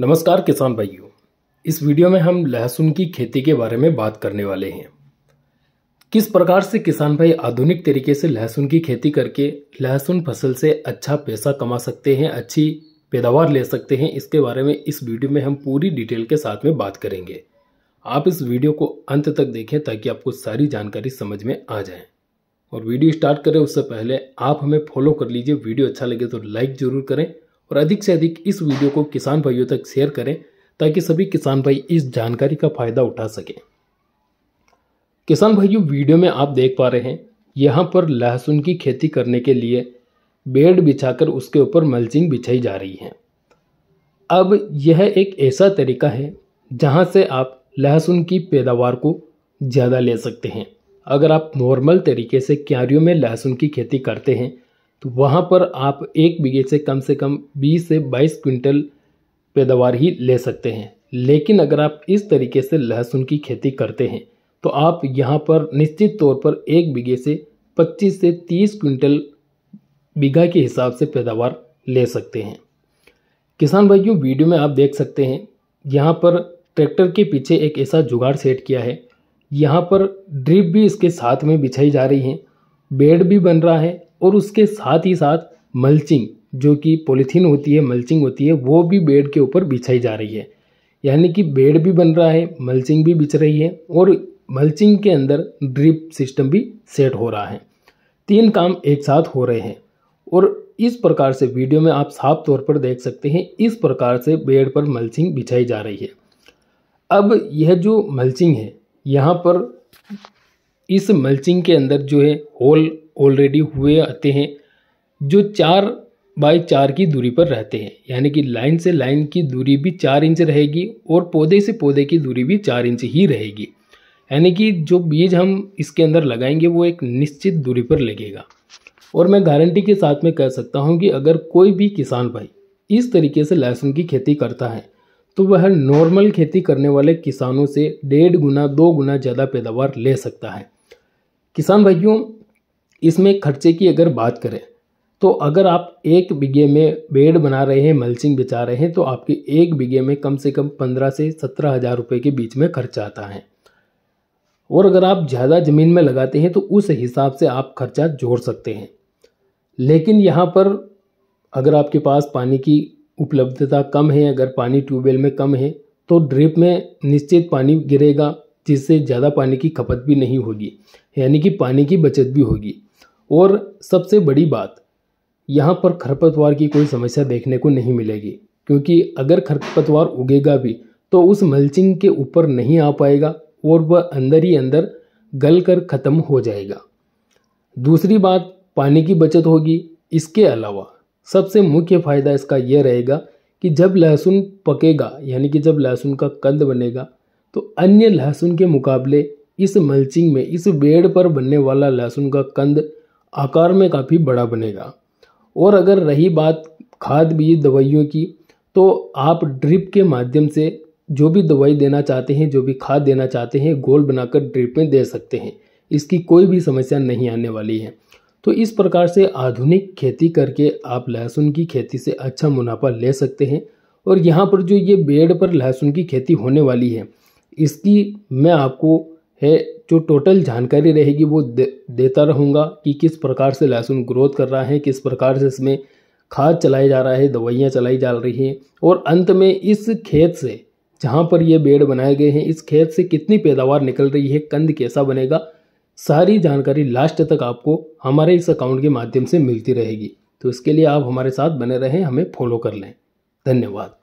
नमस्कार किसान भाइयों। इस वीडियो में हम लहसुन की खेती के बारे में बात करने वाले हैं। किस प्रकार से किसान भाई आधुनिक तरीके से लहसुन की खेती करके लहसुन फ़सल से अच्छा पैसा कमा सकते हैं, अच्छी पैदावार ले सकते हैं, इसके बारे में इस वीडियो में हम पूरी डिटेल के साथ में बात करेंगे। आप इस वीडियो को अंत तक देखें ताकि आपको सारी जानकारी समझ में आ जाए। और वीडियो स्टार्ट करें, उससे पहले आप हमें फॉलो कर लीजिए। वीडियो अच्छा लगे तो लाइक ज़रूर करें और अधिक से अधिक इस वीडियो को किसान भाइयों तक शेयर करें ताकि सभी किसान भाई इस जानकारी का फ़ायदा उठा सकें। किसान भाइयों, वीडियो में आप देख पा रहे हैं, यहाँ पर लहसुन की खेती करने के लिए बेड बिछाकर उसके ऊपर मल्चिंग बिछाई जा रही है। अब यह एक ऐसा तरीका है जहाँ से आप लहसुन की पैदावार को ज़्यादा ले सकते हैं। अगर आप नॉर्मल तरीके से क्यारियों में लहसुन की खेती करते हैं तो वहाँ पर आप एक बीघे से कम से कम 20 से 22 क्विंटल पैदावार ही ले सकते हैं। लेकिन अगर आप इस तरीके से लहसुन की खेती करते हैं तो आप यहाँ पर निश्चित तौर पर एक बीघे से 25 से 30 क्विंटल बीघा के हिसाब से पैदावार ले सकते हैं। किसान भाइयों, वीडियो में आप देख सकते हैं, यहाँ पर ट्रैक्टर के पीछे एक ऐसा जुगाड़ सेट किया है। यहाँ पर ड्रिप भी इसके साथ में बिछाई जा रही है। बेड भी बन रहा है। और उसके साथ ही साथ मल्चिंग जो कि पॉलीथीन होती है मल्चिंग होती है, वो भी बेड के ऊपर बिछाई जा रही है। यानी कि बेड भी बन रहा है मल्चिंग भी बिछ रही है और मल्चिंग के अंदर ड्रिप सिस्टम भी सेट हो रहा है। तीन काम एक साथ हो रहे हैं और इस प्रकार से वीडियो में आप साफ़ तौर पर देख सकते हैं, इस प्रकार से बेड पर मल्चिंग बिछाई जा रही है। अब यह जो मल्चिंग है, यहाँ पर इस मल्चिंग के अंदर जो है होल ऑलरेडी हुए आते हैं, जो चार बाई चार की दूरी पर रहते हैं। यानी कि लाइन से लाइन की दूरी भी चार इंच रहेगी और पौधे से पौधे की दूरी भी चार इंच ही रहेगी। यानी कि जो बीज हम इसके अंदर लगाएँगे, वो एक निश्चित दूरी पर लगेगा। और मैं गारंटी के साथ में कह सकता हूँ कि अगर कोई भी किसान भाई इस तरीके से लहसुन की खेती करता है तो वह नॉर्मल खेती करने वाले किसानों से डेढ़ गुना, दो गुना ज़्यादा पैदावार ले सकता है। किसान भाइयों इसमें खर्चे की अगर बात करें तो अगर आप एक बीघे में बेड बना रहे हैं, मल्चिंग बिछा रहे हैं तो आपके एक बीघे में कम से कम पंद्रह से सत्रह हज़ार रुपये के बीच में खर्चा आता है। और अगर आप ज़्यादा ज़मीन में लगाते हैं तो उस हिसाब से आप खर्चा जोड़ सकते हैं। लेकिन यहाँ पर अगर आपके पास पानी की उपलब्धता कम है, अगर पानी ट्यूबवेल में कम है तो ड्रिप में निश्चित पानी गिरेगा, जिससे ज़्यादा पानी की खपत भी नहीं होगी, यानी कि पानी की बचत भी होगी। और सबसे बड़ी बात, यहाँ पर खरपतवार की कोई समस्या देखने को नहीं मिलेगी, क्योंकि अगर खरपतवार उगेगा भी तो उस मल्चिंग के ऊपर नहीं आ पाएगा और वह अंदर ही अंदर गल कर ख़त्म हो जाएगा। दूसरी बात, पानी की बचत होगी। इसके अलावा, सबसे मुख्य फ़ायदा इसका यह रहेगा कि जब लहसुन पकेगा, यानी कि जब लहसुन का कंद बनेगा तो अन्य लहसुन के मुकाबले इस मल्चिंग में, इस बेड पर बनने वाला लहसुन का कंद आकार में काफ़ी बड़ा बनेगा। और अगर रही बात खाद बीज दवाइयों की तो आप ड्रिप के माध्यम से जो भी दवाई देना चाहते हैं, जो भी खाद देना चाहते हैं गोल बनाकर ड्रिप में दे सकते हैं। इसकी कोई भी समस्या नहीं आने वाली है। तो इस प्रकार से आधुनिक खेती करके आप लहसुन की खेती से अच्छा मुनाफा ले सकते हैं। और यहाँ पर जो ये बेड पर लहसुन की खेती होने वाली है, इसकी मैं आपको है जो टोटल जानकारी रहेगी वो दे, देता रहूँगा कि किस प्रकार से लहसुन ग्रोथ कर रहा है किस प्रकार से इसमें खाद चलाई जा रहा है दवाइयाँ चलाई जा रही हैं। और अंत में इस खेत से जहाँ पर ये बेड बनाए गए हैं इस खेत से कितनी पैदावार निकल रही है कंद कैसा बनेगा सारी जानकारी लास्ट तक आपको हमारे इस अकाउंट के माध्यम से मिलती रहेगी। तो इसके लिए आप हमारे साथ बने रहें हमें फॉलो कर लें। धन्यवाद।